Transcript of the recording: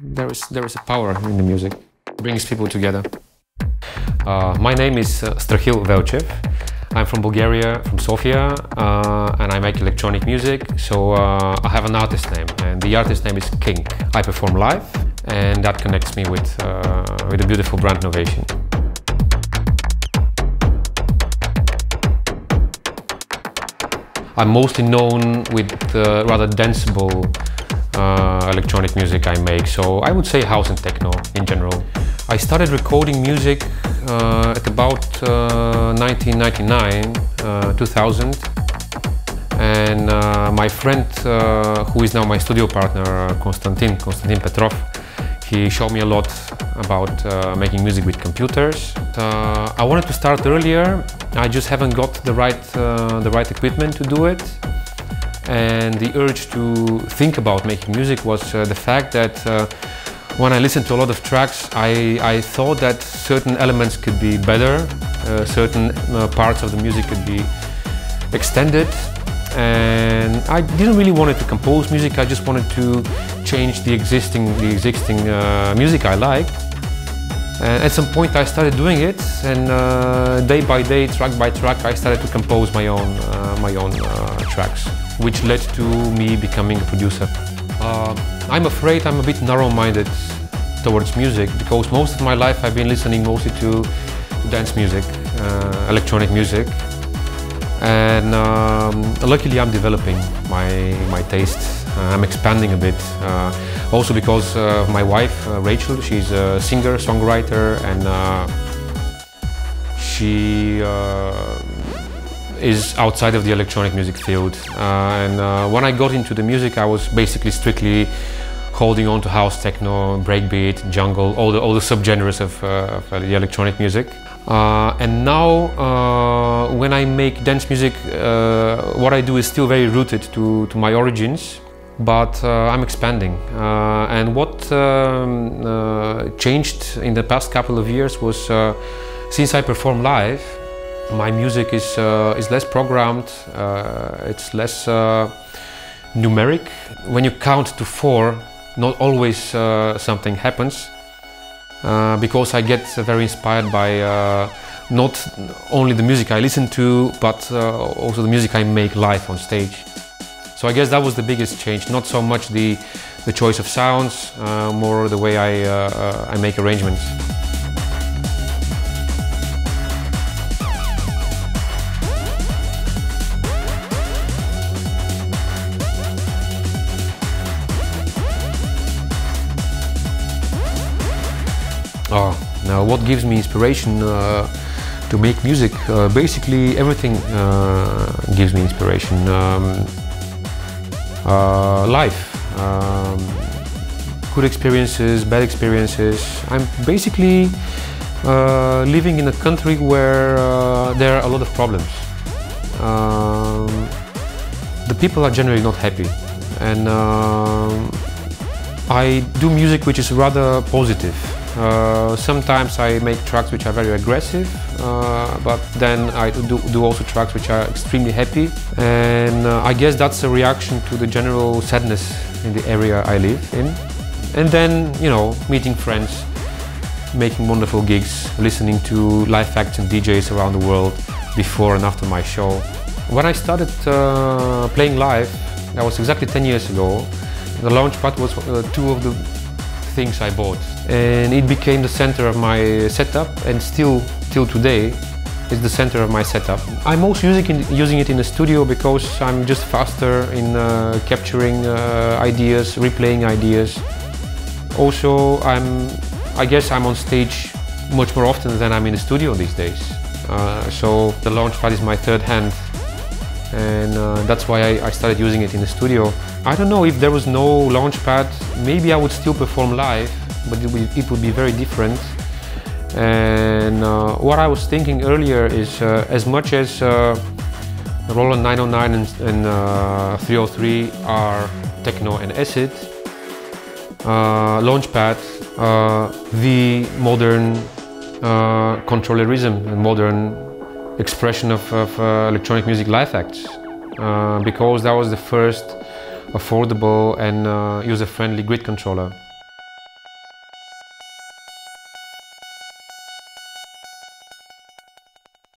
there is there is a power in the music, brings people together. Uh, my name is uh, Strahil Velchev. I'm from Bulgaria, from Sofia, uh, and I make electronic music. So uh, I have an artist name, and the artist name is Kink. I perform live, and that connects me with uh, with a beautiful brand Novation. I'm mostly known with uh, rather danceable uh, electronic music I make, so I would say house and techno in general. I started recording music uh, at about 1999, uh, 2000, uh, and uh, my friend, who is now my studio partner, Konstantin, Konstantin Petrov, he showed me a lot about uh, making music with computers. Uh, I wanted to start earlier. I just haven't got the right, uh, the right equipment to do it. And the urge to think about making music was uh, the fact that uh, when I listened to a lot of tracks, I, I thought that certain elements could be better, uh, certain parts of the music could be extended and I didn't really want to compose music. I just wanted to change the existing the existing uh, music I liked. And at some point I started doing it, and uh, day by day, track by track, I started to compose my own uh, my own uh, tracks, which led to me becoming a producer. Uh, I'm afraid I'm a bit narrow-minded towards music because most of my life I've been listening mostly to dance music, uh, electronic music, and um, luckily I'm developing my, my taste. Uh, I'm expanding a bit. Uh, also because uh, my wife, uh, Rachel, she's a singer, songwriter, and uh, she uh, is outside of the electronic music field. and when I got into the music, I was basically strictly holding on to house techno, breakbeat, jungle, all the, all the subgenres of, of the electronic music. Uh, and now, uh, when I make dance music, uh, what I do is still very rooted to, to my origins, but uh, I'm expanding. Uh, and what um, uh, changed in the past couple of years was since I perform live, my music is, is less programmed, it's less numeric. When you count to four, not always something happens. Uh, because I get very inspired by uh, not only the music I listen to, but uh, also the music I make live on stage. So I guess that was the biggest change, not so much the, the choice of sounds, uh, more the way I, uh, I make arrangements. Oh, now what gives me inspiration uh, to make music? Uh, basically everything uh, gives me inspiration. Um, uh, life, um, good experiences, bad experiences. I'm basically uh, living in a country where uh, there are a lot of problems. Um, the people are generally not happy and um, I do music which is rather positive. Uh, sometimes I make tracks which are very aggressive, uh, but then I do, do, also tracks which are extremely happy. And uh, I guess that's a reaction to the general sadness in the area I live in. And then, you know, meeting friends, making wonderful gigs, listening to live acts and DJs around the world before and after my show. When I started uh, playing live, that was exactly 10 years ago, the Launchpad was uh, two of the things I bought. And it became the center of my setup and still, till today, is the center of my setup. I'm most using, using it in the studio because I'm just faster in uh, capturing uh, ideas, replaying ideas. Also, I'm, I guess I'm on stage much more often than I'm in the studio these days. Uh, so the Launchpad is my third hand and uh, that's why I, I, started using it in the studio. I don't know if there was no Launchpad, maybe I would still perform live, but it would, it would be very different. And uh, what I was thinking earlier is uh, as much as uh, Roland 909 and, and uh, 303 are techno and acid, uh, Launchpad, the modern controllerism, modern expression of, of electronic music live acts, because that was the first affordable and uh, user-friendly grid controller.